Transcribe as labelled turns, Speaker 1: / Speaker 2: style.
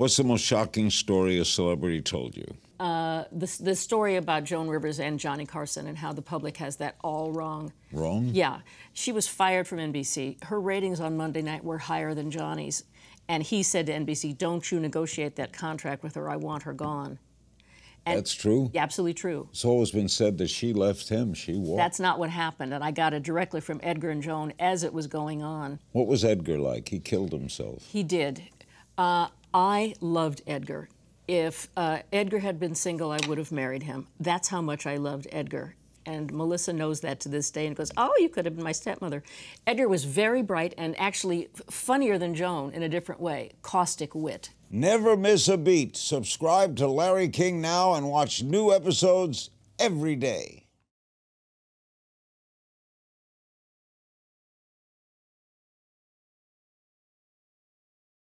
Speaker 1: What's the most shocking story a celebrity told you?
Speaker 2: Uh, the, the story about Joan Rivers and Johnny Carson and how the public has that all wrong.
Speaker 1: Wrong?
Speaker 2: Yeah. She was fired from NBC. Her ratings on Monday night were higher than Johnny's. And he said to NBC, Don't you negotiate that contract with her. I want her gone.
Speaker 1: And That's true?
Speaker 2: Absolutely true.
Speaker 1: It's always been said that she left him. She walked.
Speaker 2: That's not what happened. And I got it directly from Edgar and Joan as it was going on.
Speaker 1: What was Edgar like? He killed himself.
Speaker 2: He did. Uh, I loved Edgar. If uh, Edgar had been single, I would have married him. That's how much I loved Edgar. And Melissa knows that to this day and goes, Oh, you could have been my stepmother. Edgar was very bright and actually funnier than Joan in a different way caustic wit.
Speaker 1: Never miss a beat. Subscribe to Larry King now and watch new episodes every day.